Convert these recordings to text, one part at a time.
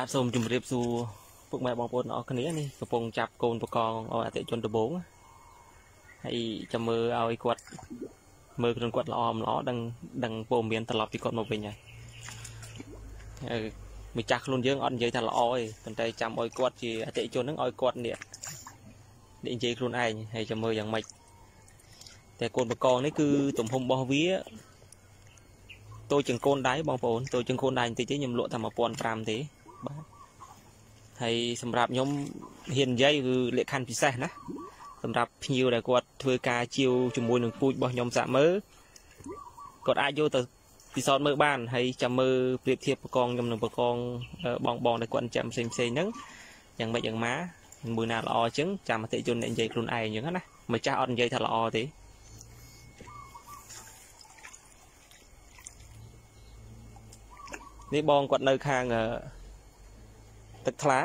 បាទសូមជម្រាបសួរពុកម៉ែបងប្អូនអរគ្នានេះកំពុងចាប់កូនបកងឲ្យអតិជនដំបងហើយចាំមើលឲ្យគាត់មើលខ្លួនគាត់ល្អមិនល្អដឹងដឹងព័ត៌មានត្រឡប់ពីគាត់មកវិញហើយហើយម្ចាស់ខ្លួនយើងអត់និយាយថាល្អទេប៉ុន្តែចាំឲ្យគាត់ជាអតិជនហ្នឹងឲ្យគាត់នេះនិយាយខ្លួនឯងហើយចាំមើលយ៉ាងម៉េចតែកូនបកងនេះគឺទំហំរបស់វាតូចជាងកូនដៃបងប្អូនតូចជាងកូនដៃបន្តិចទេខ្ញុំលក់តែ1500ទេ បាទហើយសម្រាប់ខ្ញុំហ៊ាននិយាយគឺលក្ខខណ្ឌពិសេសណាសម្រាប់ភ្ញៀវដែលគាត់ធ្វើការជាវជាមួយនឹងពូជរបស់ខ្ញុំសាក់មើលគាត់អាចយកទៅពិសោធន៍មើលបានហើយចាំមើលប្រៀបធៀបប្រកងខ្ញុំនឹងប្រកងបងបងដែលគាត់ចាំផ្សេងផ្សេងហ្នឹងយ៉ាងម៉េចយ៉ាងម៉ាមួយណាល្អអញ្ចឹងចាំអតិជនអ្នកនិយាយខ្លួនឯងអញ្ចឹងណាម្ចាស់អត់និយាយថាល្អទេនេះបងគាត់នៅខាង ទឹកថ្លា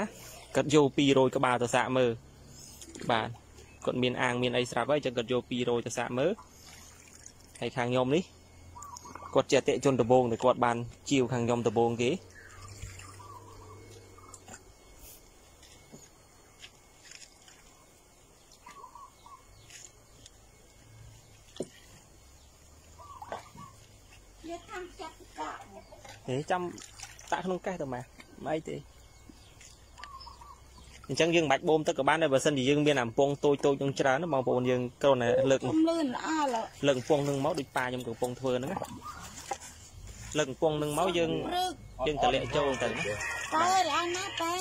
គាត់យក200ក្បាលទៅសាកមើលបាទគាត់មានអាងមានអីស្រាប់ហើយចឹងគាត់យក200ទៅសាកមើលហើយខាងខ្ញុំនេះគាត់ជាអតិជនដំបងតែគាត់បានជាវខាងខ្ញុំដំបងគេយកតាមចាប់កក់ហេចាំតាក់ក្នុងកេះទៅម៉ែមិនអីទេ អញ្ចឹងយើងមិនបាច់បូមទឹកក៏បានដែរបើសិនជាយើងមានអាកំពងតូចតូចនឹងច្រើនណាបងប្អូនយើងគ្រាន់តែលើកខ្ញុំលឿនល្អឡើយលើកកំពងនឹងមកដូចប៉ាខ្ញុំកំពុងធ្វើហ្នឹងណាលើកកំពងនឹងមកយើងព្រឹកយើងតម្លាក់ចូលទៅណាតើល្អណាស់តា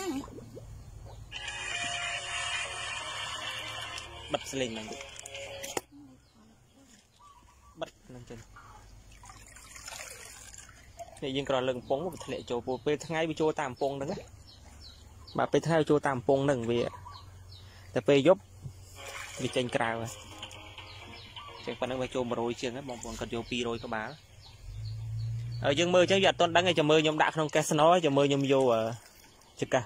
បិទស្លេងហ្នឹងតិចបិទហ្នឹងចឹងនេះយើងគ្រាន់លើកកំពងមកធ្លាក់ចូលពេលពេលថ្ងៃវាចូលតាមកំពងហ្នឹងណា បាទពេលថ្ងៃវាចូលតាមកំពងហ្នឹងវាតែពេលយប់វាចេញក្រៅហើយចឹងប៉ុណ្្នឹងវាចូល100ជាងហើយបងប្អូនគាត់យក200ក្បាលហើយយើងមើលចឹងវាអត់ទាន់ដឹងទេចាំមើលខ្ញុំដាក់ក្នុងកេសណូចាំមើលខ្ញុំយកអឺចកាស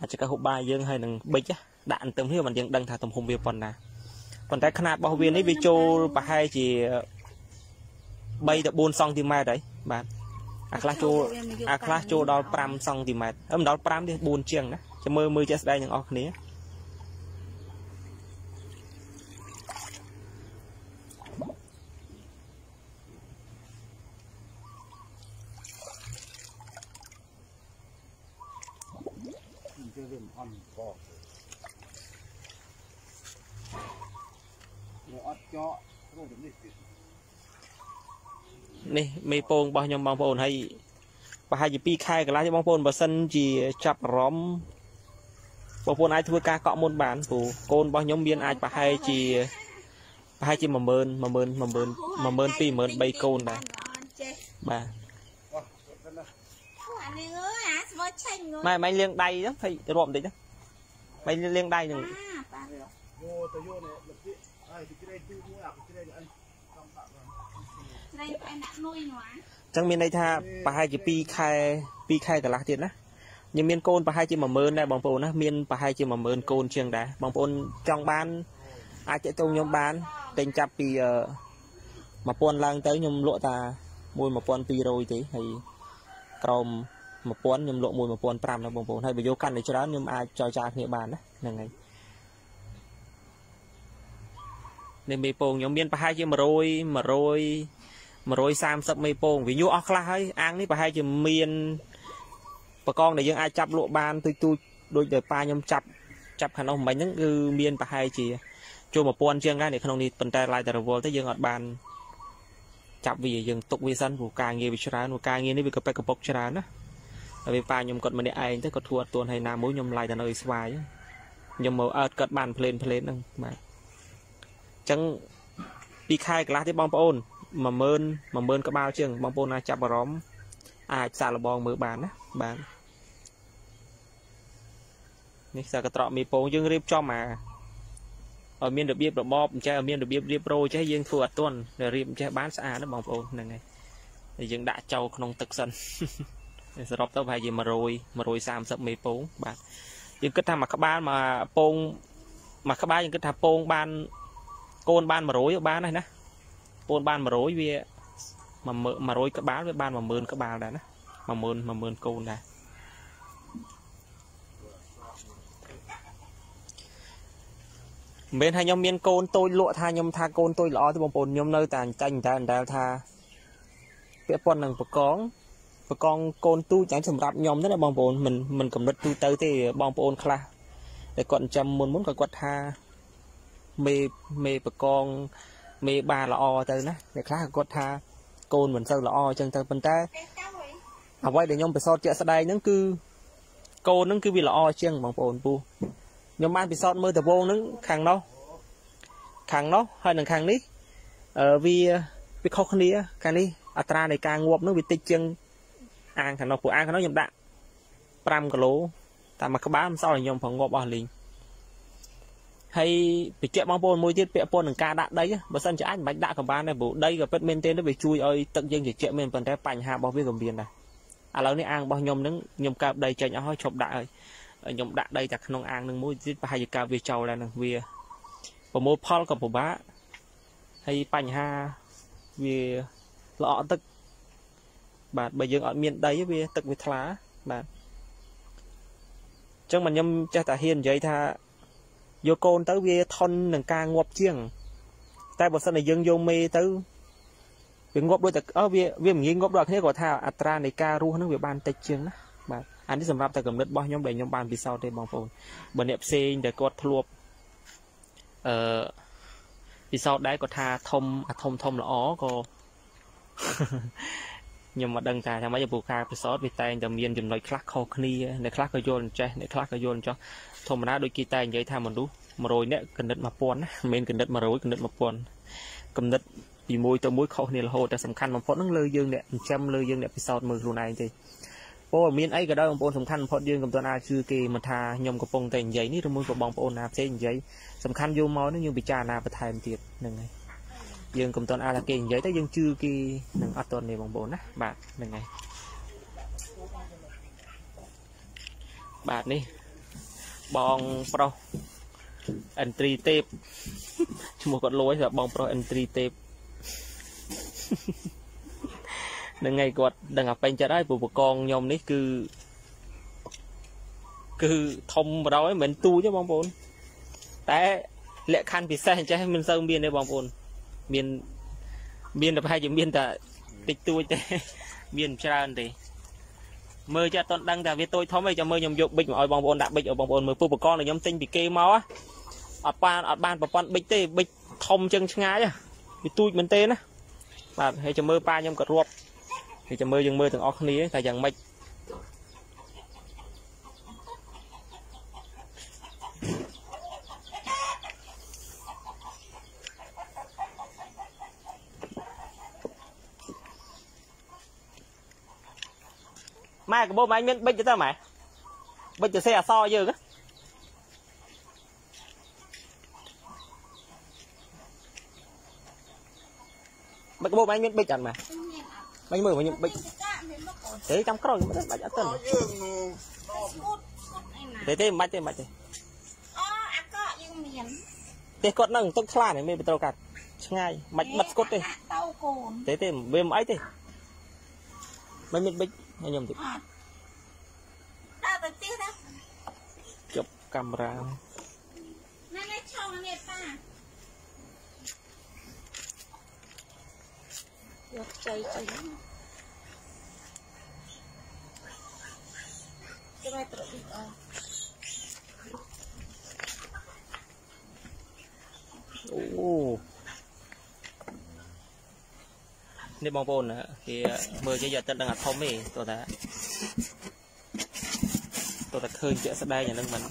អាចកាសហូបបាយយើងហើយនឹងប៊ិចណាដាក់អន្ទឹមគ្នាមិនយើងដឹងថាទំហំវាប៉ុណ្ណាប៉ុន្តែຂະຫນាតរបស់វានេះវាចូលប្រហែលជា3ទៅ4សង់ទីម៉ែត្រហើយបាទ អាខ្លះចូលអាខ្លះចូលដល់5សង់ទីម៉ែត្រអឺមិនដល់5ទេ4ជាងណាចាំមើលមើលជាក់ស្ដែងទាំងអស់គ្នា chơi về ăn bò rồi ăn cho rồi đến đi នេះ មេពងរបស់ខ្ញុំបងប្អូនហើយប្រហែលជា2ខែកន្លះទេបងប្អូនបើសិនជាចាប់អារម្មណ៍បងប្អូនអាចធ្វើការកក់មុនបានព្រោះកូនរបស់ខ្ញុំមានអាចប្រហែលជាប្រហែលជា10000 10000 10000 12000 13000កូនដែរចេះបាទពួកអានេះអើយអាស្មោះឆេញងើម៉ែម៉ែលាងដៃហ្នឹងហើយរាប់បន្តិចណាម៉ែលាងដៃហ្នឹងអាប៉ារក vô tới vô này lập dị ai thì cái đây tu mua à cái đây là ăn xong bạn rồi ស្រីផ្អែដាក់នុយនោះអាអញ្ចឹងមានន័យថាប្រហែលជា2ខែ2ខែកន្លះទៀតណាខ្ញុំមានកូនប្រហែលជា10000ដែរបងប្អូនណាមានប្រហែលជា10000កូនជាងដែរបងប្អូនចង់បាន អាចតេតងខ្ញុំបានទិញចាប់ពីអឺ1000ឡើងទៅខ្ញុំលក់តា11200ទេហើយក្រោម1000ខ្ញុំលក់11500ណាបងប្អូនហើយបើយកកាន់តែច្រើនខ្ញុំអាចចរចាគ្នាបានណាហ្នឹងហើយនេះមេពងខ្ញុំមានប្រហែលជា100 100 130មេពងវាញុះអស់ខ្លះហើយអាងនេះប្រហែលជាមានបកងដែលយើងអាចចាប់លក់បានទូចទូចដូចដែលប៉ាខ្ញុំចាប់ចាប់ខាងនោះមិញហ្នឹងគឺមានប្រហែលជាចូល1000ជាងដែរនៅក្នុងនេះប៉ុន្តែឡាយតែរវល់ទៅយើងអត់បានចាប់វាយើងទុកវាសិនព្រោះការងារវាច្រើនព្រោះការងារនេះវាក៏ពេកកពុកច្រើនណាហើយវាប៉ាខ្ញុំគាត់ម្នាក់ឯងទៅគាត់ធ្វើអត់ទាន់ហើយណាមួយខ្ញុំឡាយតែនៅស្វាយខ្ញុំមកអើតគាត់បានភ្លេនភ្លេនហ្នឹងបាទអញ្ចឹងពីខែកន្លះទេបងប្អូន 10000 10000ក្បាលជាងបងប្អូនណាចាប់អារម្មណ៍អាចសាកល្បងមើលបានណាបាទនេះសាកត្រកមីពងយើងរៀបចំអាឲ្យមានរបៀបរបបអញ្ចេះឲ្យមានរបៀបរៀបរយចេះយើងធ្វើអត់ទាន់តែរៀបអញ្ចេះបានស្អាតណាបងប្អូនហ្នឹងហើយហើយយើងដាក់ចូលក្នុងទឹកសិនសរុបទៅប្រហែលជា100 130មេពងបាទយើងគិតថាមួយក្បាលមកពងមួយក្បាលយើងគិតថាពងបានកូនបាន100បានហើយណា ពូនបាន100វា100ក្បាលវាបាន10000ក្បាលដែរណា10000 10000កូនដែរមិនថាខ្ញុំមានកូនតូចលក់ថាខ្ញុំថាកូនតូចល្អទេបងប្អូនខ្ញុំនៅតែចាញ់តែដែលថាពាក់ព័ន្ធនឹងបកងបកងកូនទូចតែសម្រាប់ខ្ញុំទេណាបងប្អូនមិនមិនកំណត់ទូទៅទេបងប្អូនខ្លះតែគាត់ចាំមុនមុនក៏គាត់ថាមេមេបកង មេបាល្អទៅណាអ្នកខ្លះក៏គាត់ថាកូនមិនសូវល្អអញ្ចឹងទៅប៉ុន្តែពេលទៅហីអ្វីដែលខ្ញុំពិសោធន៍ជាក់ស្ដែងហ្នឹងគឺកូនហ្នឹងគឺវាល្អជាងបងប្អូនពូខ្ញុំបានពិសោធន៍មើលតវងហ្នឹងខាងនោះខាងនោះហើយនឹងខាងនេះអឺវាវាខុសគ្នាខាងនេះអត្រានៃការងាប់ហ្នឹងវាតិចជាងអាងខាងនោះពួកអាងខាងនោះខ្ញុំដាក់5គីឡូតាមមួយក្បាលមិនសល់ឲ្យខ្ញុំផងងាប់អស់លីង ហើយបញ្ជាក់បងប្អូនមួយទៀតពាក់ព័ន្ធនឹងការដាក់ដីបើសិនជាអាចមិនបាច់ដាក់ក៏បានដែរព្រោះដីក៏ពិតមែនទេវាជួយឲ្យទឹកយើងត្រជាក់មែនប៉ុន្តែបញ្ហារបស់វាក៏មានដែរឥឡូវនេះអាងរបស់ខ្ញុំហ្នឹងខ្ញុំកើបដីចេញអស់ហើយឈប់ដាក់ហើយខ្ញុំដាក់ដីតែក្នុងអាងហ្នឹងមួយទៀតប្រហែលជាកើបវាចោលដែរហ្នឹងវាប្រមូលផលក៏ពិបាកហើយបញ្ហាវាល្អក់ទឹកបាទបើយើងអត់មានដីវាទឹកវាថ្លាបាទអញ្ចឹងមកខ្ញុំចេះតែហ៊ាននិយាយថា យកកូនទៅវាថន់នឹងការងាប់ជាង តែបើសិនជាយើងយកមេទៅវាងាប់ដូចតែអឺវាវាមិនងាយងាប់ដូចគ្នាគាត់ថាអត្រានៃការរស់ហ្នឹងវាបានតិចជាងណាបាទអានេះសម្រាប់តែកំណត់របស់ខ្ញុំដែលខ្ញុំបានពិសោធន៍ទេបងប្អូនបើអ្នកផ្សេងដែលគាត់ធ្លាប់អឺពិសោធន៍ដែរគាត់ថាធំអាធំធំល្អក៏ខ្ញុំមិនដឹងថាថាម៉េចព្រោះការពិសោធន៍វាតែងតែមានចំណុចខ្លះខុសគ្នាអ្នកខ្លះក៏យល់អញ្ចេះអ្នកខ្លះក៏យល់អញ្ចោះ ធម្មតាដូចគេតែនិយាយថាមនុស្ស100នាក់គណិត1000ណាមិនមែនគណិត100គណិត1000គណិតពីមួយទៅមួយខុសគ្នារហូតតែសំខាន់បំផុតហ្នឹងលើយើងអ្នកចិញ្ចឹមលើយើងអ្នកពិសោធន៍មើលខ្លួនឯងទេពលមានអីក៏ដោយបងប្អូនសំខាន់បំផុតយើងកំពុងអាចជឿគេមិនថាខ្ញុំកំពុងតែនិយាយនេះឬមួយក៏បងប្អូនណាផ្សេងនិយាយសំខាន់យកមកនេះយើងពិចារណាបន្ថែមទៀតហ្នឹងហើយយើងកំពុងអាចថាគេនិយាយទៅយើងជឿគេនឹងអត់តន់ទេបងប្អូនណាបាទហ្នឹងហើយបាទនេះ បងប្រុស entry tape ឈ្មោះគាត់លួយសម្រាប់បងប្រុស entry tape នឹងថ្ងៃគាត់ដឹងអាពេញចិត្តហើយព្រោះបកងខ្ញុំនេះគឺគឺធំបដ ாய் មិនមែនទូចទេបងប្អូន តែលក្ខខណ្ឌពិសេសអញ្ចេះមិនសូវមានទេបងប្អូន មាន មានតែប្រហែលជាមានតែតិចតួចទេមានច្រើនទេ មើលចេះអត់តន់ដឹងថាវាតូចធំអីចាំមើលខ្ញុំយកប៊ិចមកឲ្យបងប្អូនដាក់ប៊ិចឲ្យបងប្អូនមើលពុះបកងដែលខ្ញុំទិញពីគេមកអត់បានអត់បានប្រព័ន្ធប៊ិចទេប៊ិចធំចឹងឆ្ងាយវាទូចមែនទេណាបាទហើយចាំមើលប៉ាខ្ញុំក៏រាប់ហើយចាំមើលយើងមើលទាំងអស់គ្នាថាយ៉ាងម៉េច ម៉ែកបោម៉ែមានប៊ិចទៅម៉ែប៊ិចទៅសេអសយើងណាម៉ែកបោម៉ែមានប៊ិចអត់ម៉ែមានអត់ម៉ែមើលម៉ែខ្ញុំប៊ិចកាមានមកអូនទេចាំក្រោយមិនបាច់អត់ទៅយើងនោះស្គូតស្គូតអីណាទេទេមិនបាច់ទេមិនបាច់ទេអូអាកកយើងមានទេគាត់នឹងទឹកខ្លានេះមានបត្រូកាត់ឆ្ងាយមិនបាច់បិទស្គុតទេទៅកូនទេទេវាមិនអីទេមិនមានប៊ិច ឲ្យខ្ញុំតិចអត់ដល់ទៅទីណាជប់កាមេរ៉ាណានេះឆោងនេះប៉ាយកចៃចៃគេមកត្រពីអស់អូ នេះបងប្អូនណាគេមើលចេះយកទឹកដឹងអាធំទេទោះថាទោះតែឃើញជាក់ស្ដែងអានឹងមិនន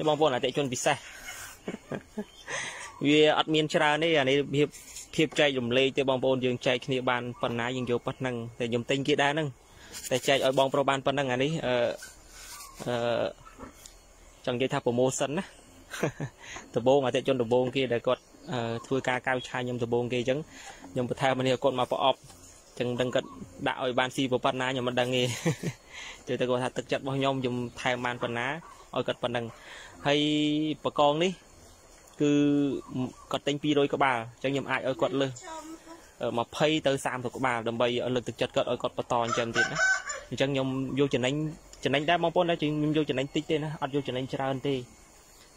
េះបងប្អូនអតិជនពិសេសវាអត់មានច្រើនទេអានេះភាពភាពចែករំលែកទេបងប្អូនយើងចែកគ្នាបានប៉ុណ្ណាយើងយកប៉ុណ្ណឹងតែខ្ញុំទិញគេដែរហ្នឹងតែចែកឲ្យបងប្រុសបានប៉ុណ្ណឹងអានេះអឺអឺ ចង់និយាយថា promotion ណាដំបងអតិជនដំបងគេដែលគាត់អឺធ្វើការកៅឆាយខ្ញុំដំបងគេអញ្ចឹងខ្ញុំបន្ថែមនេះឲ្យគាត់មកប្រអប់អញ្ចឹងដឹងគាត់ដាក់ឲ្យបានស៊ីប៉ុណ្ណាខ្ញុំមិនដឹងទេជឿតែគាត់ថាទឹកចិត្តរបស់ខ្ញុំខ្ញុំថែមបានប៉ុណ្ណាឲ្យគាត់ប៉ុណ្ណឹងហើយបកងនេះគឺគាត់ទិញ200ក្បាលអញ្ចឹងខ្ញុំអាចឲ្យគាត់លើសឆោងអឺ20ទៅ30ក្បាលដើម្បីឲ្យលើកទឹកចិត្តគាត់ឲ្យគាត់បន្តអញ្ចឹងទៀតណាអញ្ចឹងខ្ញុំយកចំណេញ ចំណេញដែរបងប្អូនដែរខ្ញុំយកចំណេញតិចទេណាអត់យកចំណេញច្រើនទេ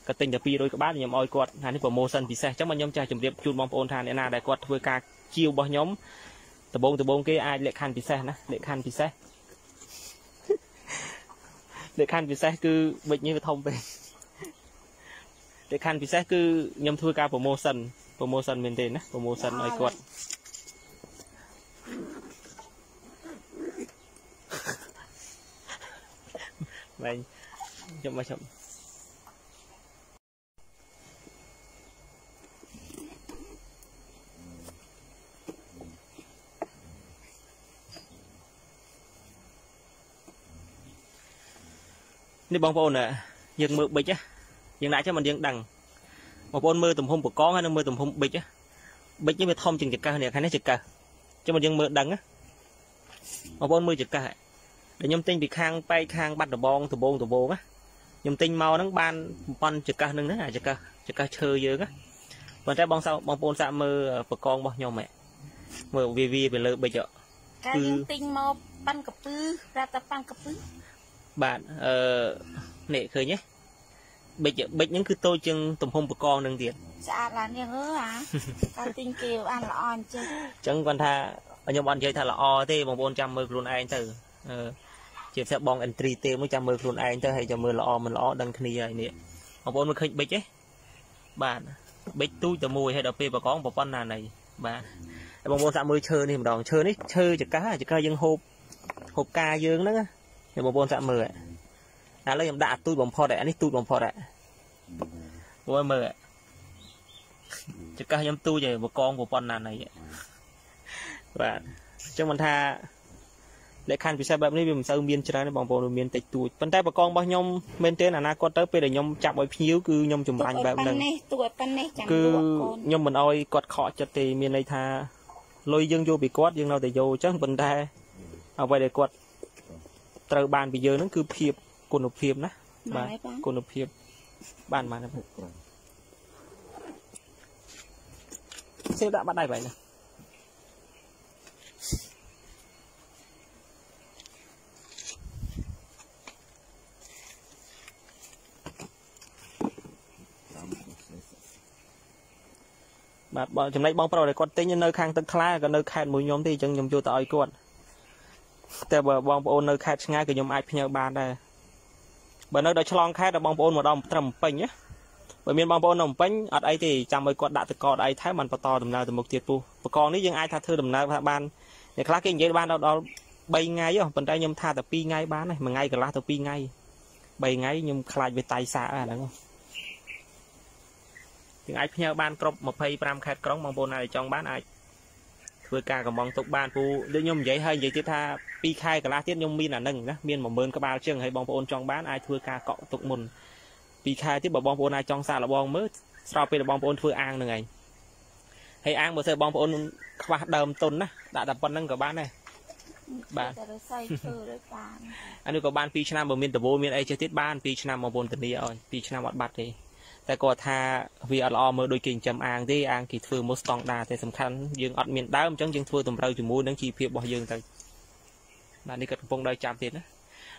គាត់ទិញតែ200ក្បាលខ្ញុំឲ្យគាត់ថានេះ promotion ពិសេសអញ្ចឹងមកខ្ញុំចាស់ជម្រាបជូនបងប្អូនថាអ្នកណាដែលគាត់ធ្វើការជាវរបស់ខ្ញុំដបងដបងគេអាចលក្ខខណ្ឌពិសេសណាលក្ខខណ្ឌពិសេសលក្ខខណ្ឌពិសេសគឺបិចនេះវាធំពេកលក្ខខណ្ឌពិសេសគឺខ្ញុំធ្វើការ promotion promotion មែនទេណា promotion ឲ្យគាត់ វិញខ្ញុំមកខ្ញុំនេះបងប្អូនយើងមើលប៊ិចយើងដាក់ចាំមិនយើងដឹងបងប្អូនមើលទំហំបកងហើយនឹងមើលទំហំប៊ិចប៊ិចនេះវាធំជាងចង្កឹះនេះខាងនេះចង្កឹះចាំមិនយើងមើលដឹងបងប្អូនមើលចង្កឹះ ដែលខ្ញុំទិញពីខាងប៉ែកខាងបាត់ដបងដបងដបងណាខ្ញុំទិញមកហ្នឹងបានប៉ុនចង្កឹះហ្នឹងណាចង្កឹះចង្កឹះឈើយើងណាប៉ុន្តែបងសៅបងប្អូនសាក់មើលបកងរបស់ខ្ញុំហ៎មើលវាវាទៅលើប៊ិចកាលយើងទិញមកប៉ាន់កពឺប្រាប់តែប៉ាន់កពឺបាទអឺនេះឃើញទេប៊ិចប៊ិចហ្នឹងគឺតូចជាងទំហំបកងនឹងទៀតស្អាតឡើងនេះអើអាកាលទិញគេបានល្អអញ្ចឹងអញ្ចឹងគាត់ថាខ្ញុំអត់និយាយថាល្អទេបងប្អូនចាំមើលខ្លួនឯងទៅអឺ ជាពិសេសបង entry ទេមួយចាំមើលខ្លួនឯងទៅហើយចាំមើលល្អមិនល្អដឹងគ្នាហើយនេះបងប្អូនមើលឃើញប៊ិចទេបាទប៊ិចទូចតែមួយហើយដល់ពេលបកងប្រព័ន្ធណានៃបាទហើយបងប្អូនសាក់មើលឈើនេះម្ដងឈើនេះឈើចកាចកាយើងហូបហូបការយើងហ្នឹងណាបងប្អូនសាក់មើលឥឡូវខ្ញុំដាក់ទូចបំផុតអានេះទូចបំផុតហ៎អូយមើលចកាខ្ញុំទូចឯបកងប្រព័ន្ធណានៃបាទអញ្ចឹងមិនថា លក្ខខណ្ឌពិសេសបែបនេះវាមិនសូវមានច្រើនទេបងប្អូនវាមានតិចតួចប៉ុន្តែបកងរបស់ខ្ញុំមែនទែនអនាគតទៅពេលដែលខ្ញុំចាប់ឲ្យភ្ញៀវគឺខ្ញុំចម្រាញ់បែបហ្នឹងនេះទួយប៉ាន់នេះចាំគឺលក់កូនខ្ញុំមិនអោយគាត់ខកចិត្តទេមានន័យថាលុយយើងយកពីគាត់យើងនៅតែយកអញ្ចឹងប៉ុន្តែអ្វីដែលគាត់ត្រូវបានពីយើងហ្នឹងគឺភាពគុណភាពណាបាបាទទបងគុណភាពបានបានហើយសេដាក់បាត់ដៃបែរណា បាទបងចំណែកបងប្រុសដែលគាត់ទិញនៅខាងទឹកថ្លាក៏នៅខេត្តមួយខ្ញុំទេអញ្ចឹងខ្ញុំយកទៅឲ្យគាត់តែបើបងប្អូននៅខេត្តឆ្ងាយក៏ខ្ញុំអាចផ្ញើបានដែរបើនៅដល់ឆ្លងខេត្តដល់បងប្អូនមកដល់ត្រឹមពេញណាបើមានបងប្អូននៅពេញអត់អីទេចាំឲ្យគាត់ដាក់តកដៃថែមបានបន្តដំណើរទៅមុខទៀតពុះបកងនេះយើងអាចថាធ្វើដំណើរថាបានអ្នកខ្លះគេនិយាយបានដល់ដល់3ថ្ងៃហ៎ប៉ុន្តែខ្ញុំថាតែ2ថ្ងៃបានហើយមួយថ្ងៃកន្លះទៅ2ថ្ងៃ3ថ្ងៃខ្ញុំខ្លាចវាតៃសាអាហ្នឹង យើងអាចផ្ញើបានគ្រប់25ខេត្តក្រុងបងប្អូនណាដែលចង់បានអាចធ្វើការកំងទុកបានពូដូចខ្ញុំនិយាយហើយនិយាយទៀតថា2ខែកន្លះទៀតខ្ញុំមានអាហ្នឹងណាមាន10000ក្បាលជាងហើយបងប្អូនចង់បានអាចធ្វើការកក់ទុកមុន2ខែទៀតបើបងប្អូនអាចចង់សាកល្បងមើលស្របពេលដែលបងប្អូនធ្វើអាងហ្នឹងឯងហើយអាងបើសិនបងប្អូនខ្វះដើមទុនណាដាក់តែប៉ុណ្្នឹងក៏បានដែរបាទតែរស័យធ្វើដោយបានអានេះក៏បាន2ឆ្នាំបើមានដបូលមានអីចេះទៀតបាន2ឆ្នាំបងប្អូនធានាឲ្យ2ឆ្នាំអត់បាត់ទេ តែគាត់ថាវាអត់ល្អមើលដូចគេចិញ្ចឹមអាងទេអាងគេធ្វើមកស្តង់ដារតែសំខាន់យើងអត់មានដើមអញ្ចឹងយើងធ្វើតម្រូវជាមួយនឹងជីវភាពរបស់យើងទៅបាទនេះគាត់កំពុងដើរចាប់ទៀតណា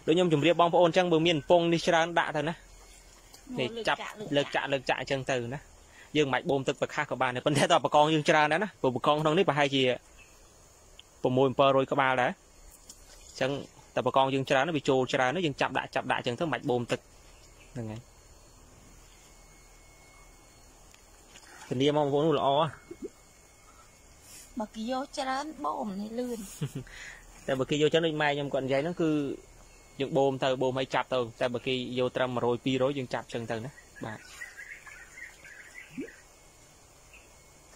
ដូចខ្ញុំជម្រាបបងប្អូនអញ្ចឹងបើមានពងនេះច្រើនដាក់ទៅណានេះចាប់លើកចាក់លើកចាក់អញ្ចឹងទៅណាយើងមិនបាច់បូមទឹកប្រខាសក៏បានដែរប៉ុន្តែតបកងយើងច្រើនដែរណាព្រោះបកងក្នុងនេះប្រហែលជា6 700ក្បាលដែរអញ្ចឹងតែបកងយើងច្រើនណាវាចូលច្រើនណាយើងចាប់ដាក់ចាប់ដាក់អញ្ចឹងទៅមិនបាច់បូមទឹកហ្នឹងហើយ ធានាមកបងប្អូនល្អណាស់បើគេយកច្រើនបូមនេះលឿនតែបើគេយកចឹងដូចម៉ែខ្ញុំគាត់និយាយហ្នឹងគឺយើងបូមទៅបូមឲ្យចាប់ទៅតែបើគេយកត្រឹម100 200យើងចាប់ចឹងទៅណាបាទ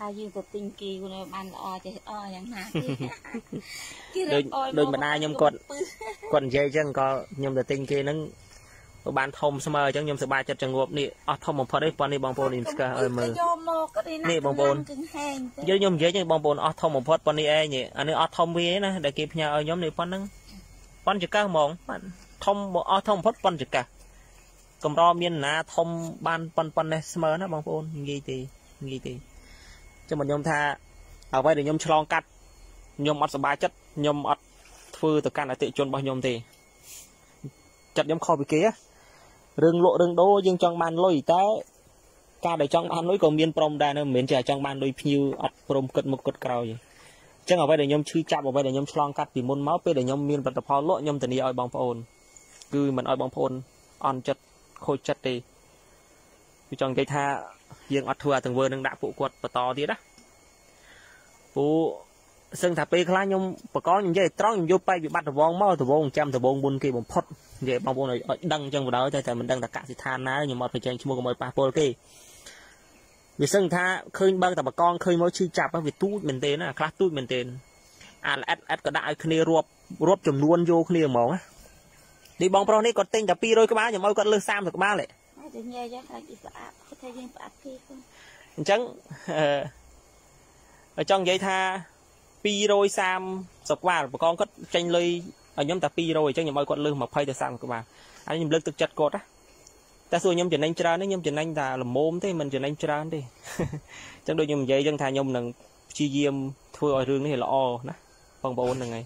កាលយើងទៅទិញគេគាត់នៅបានល្អចេះអយ៉ាងណាទេគេដូចអោយដូចម្ដាយខ្ញុំគាត់គាត់និយាយចឹងក៏ខ្ញុំទៅទិញគេហ្នឹង បើបានធំស្មើអញ្ចឹងខ្ញុំសប្បាយចិត្តចងប់នេះអស់ធំបំផុតទេប៉ុននេះបងប្អូននេះស្គាល់ឲ្យមើលយកមកក៏នេះនេះបងប្អូនគឹងហែងទៅយើងខ្ញុំនិយាយចឹងបងប្អូនអស់ធំបំផុតប៉ុននេះឯងអានេះអស់ធំវាឯណាដែលគេផ្ញើឲ្យខ្ញុំនេះប៉ុនហ្នឹងប៉ុនចកាហ្មងបាទធំអស់ធំបំផុតប៉ុនចកាកម្រមានណាធំបានប៉ុនប៉ុននេះស្មើណាបងប្អូននិយាយទេនិយាយទេចឹងមកខ្ញុំថាអ្វីដែលខ្ញុំឆ្លងកាត់ខ្ញុំអត់សប្បាយចិត្តខ្ញុំអត់ធ្វើទៅកាន់អតិថិជនរបស់ខ្ញុំទេចិត្តខ្ញុំខុសពីគេណា រឿងលក់រឿងដូរយើងចង់បានលុយតែការដែលចង់បានលុយក៏មានព្រមដែរនៅមិនមែនជាចង់បានលុយភ្ញៀវអត់ព្រមគិតមុខគិតក្រោយទេអញ្ចឹងអ្វីដែលខ្ញុំឈឺចាប់អ្វីដែលខ្ញុំឆ្លងកាត់ពីមុនមកពេលដែលខ្ញុំមានផលិតផលលក់ខ្ញុំធានាឲ្យបងប្អូនគឺមិនឲ្យបងប្អូនអន់ចិត្តខូចចិត្តទេគឺចង់និយាយថាយើងអត់ធ្វើអាទង្វើនឹងដាក់ពួកគាត់បន្តទៀតណាពូសឹងថាពេលខ្លះខ្ញុំបកខ្ញុំនិយាយត្រង់ខ្ញុំយកបែកវិបត្តិដវងមកដវងចាំដវងមុនគេបំផុត និយាយបងប្អូនឲ្យដឹងអញ្ចឹងបណ្ដោយតែតែមិនដឹងថាកសិដ្ឋានណាខ្ញុំអត់បញ្ចេញឈ្មោះកុំឲ្យប៉ះពាល់គេវាសឹងថាឃើញបើកតែបកងឃើញមកឈឺចាប់វាទូចមែនទេណាខ្លះទូចមែនទេអាល្អិតអិតក៏ដាក់ឲ្យគ្នារាប់រាប់ចំនួនយកគ្នាហ្មងណានេះបងប្រុសនេះគាត់ទិញតែ200ក្បាលខ្ញុំឲ្យគាត់លើស30ក្បាលទេហើយទៅញ៉ែយ៉ាងខ្លាចពីស្អាតគាត់ថាយើងប្រអាប់គេខ្លួនអញ្ចឹងអឺចង់និយាយថា230ក្បាលបកងគាត់ចេញលុយ ឲ្យខ្ញុំតែ200អញ្ចឹងខ្ញុំឲ្យគាត់លើស20ទៅ30ក្បាលហើយខ្ញុំលើកទឹកចិត្តគាត់ណាតែសួរខ្ញុំចំណេញច្រើននេះខ្ញុំចំណេញតែល្មមទេមិនចំណេញច្រើនទេអញ្ចឹងដូចខ្ញុំនិយាយអញ្ចឹងថាខ្ញុំនឹងព្យាយាមធ្វើឲ្យរឿងនេះល្អណាបងប្អូនហ្នឹងហើយ